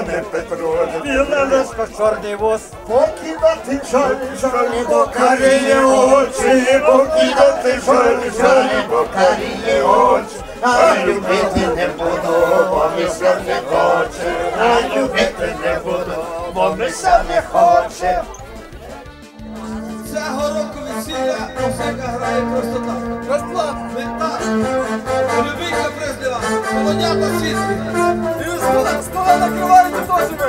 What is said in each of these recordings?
пане Петро, біле леско, чорний воз, Покидати жаль, жаль, бо каріє очі, покидати жаль, жаль, бо каріє очі. А любити не буду, бо мися не хоче, а любити не буду, бо мися не хоче. Цього року весілля музика грає просто так. Не так. Любий каприз для вас. Молодята. Стола теж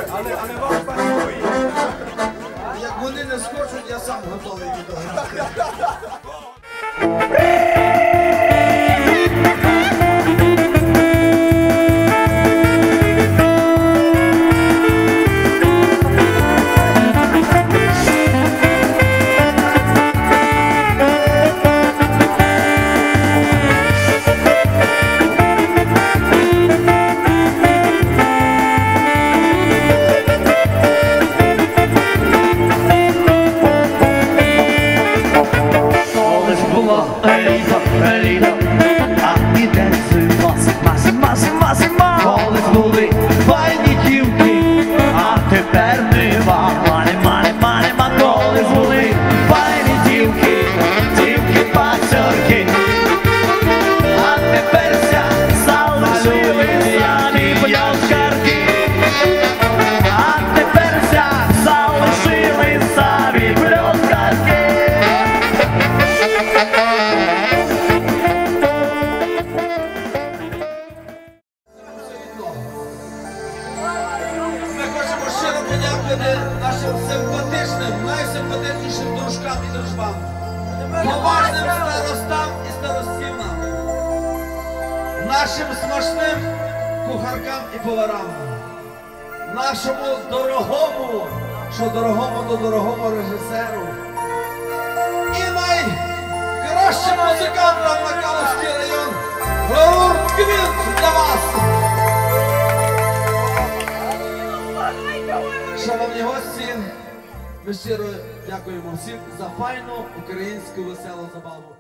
літо, літо, а іде зима, зима, зима, зима, зима. Колись були файні дівки, а тепер нема, подякувати нашим симпатичним, найсимпатичнішим дружкам і дружбам. Поважним старостам і старостівнам. Нашим смачним кухаркам і поварам. Нашому дорогому, що дорогому до дорогому режисеру. І найкращим музикантам Шановні гості, ми щиро дякуємо всім за файну українську веселу забаву.